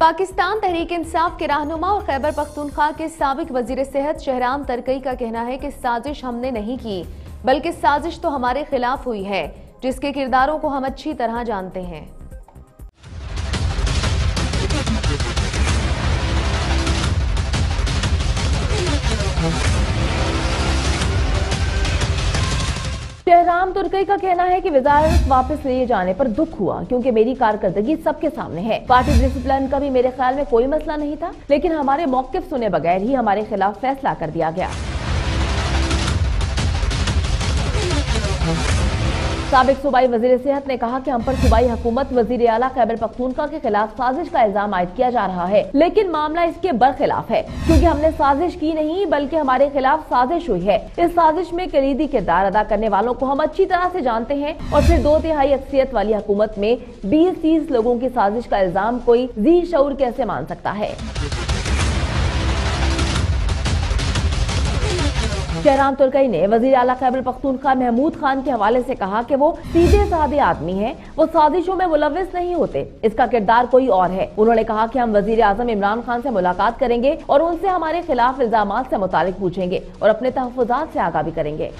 پاکستان تحریک انصاف کے رہنما اور خیبر پختونخوا کے سابق وزیر صحت شہرام ترکئی کا کہنا ہے کہ سازش ہم نے نہیں کی، بلکہ سازش تو ہمارے خلاف ہوئی ہے، جس کے کرداروں کو ہم اچھی طرح جانتے ہیں۔ شہرام ترکی کا کہنا ہے کہ وزارت واپس لیے جانے پر دکھ ہوا کیونکہ میری کارکردگی سب کے سامنے ہے۔ پارٹی ڈسپلن کا بھی میرے خیال میں کوئی مسئلہ نہیں تھا، لیکن ہمارے موقف سنے بغیر ہی ہمارے خلاف فیصلہ کر دیا گیا۔ سابق صوبائی وزیر صحت نے کہا کہ ہم پر صوبائی حکومت وزیر اعلیٰ خیبر پختونخوا کے خلاف سازش کا الزام عائد کیا جا رہا ہے۔ لیکن معاملہ اس کے برخلاف ہے، کیونکہ ہم نے سازش کی نہیں بلکہ ہمارے خلاف سازش ہوئی ہے۔ اس سازش میں کلیدی کردار ادا کرنے والوں کو ہم اچھی طرح سے جانتے ہیں اور پھر دو تہائی اکثریت والی حکومت میں بیس تیس لوگوں کی سازش کا الزام کوئی ذی شعور کیسے مان سکتا ہے؟ شہرام ترکئی نے وزیر اعلیٰ خیبر پختونخوا محمود خان کے حوالے سے کہا کہ وہ سیدھے سادھے آدمی ہیں، وہ سازشوں میں ملوث نہیں ہوتے۔ اس کا کردار کوئی اور ہے۔ انہوں نے کہا کہ ہم وزیر اعظم عمران خان سے ملاقات کریں گے اور ان سے ہمارے خلاف الزامات سے متعلق پوچھیں گے اور اپنے تحفظات سے آگاہ بھی کریں گے۔